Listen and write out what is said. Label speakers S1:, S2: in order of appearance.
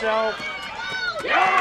S1: himself. Yeah!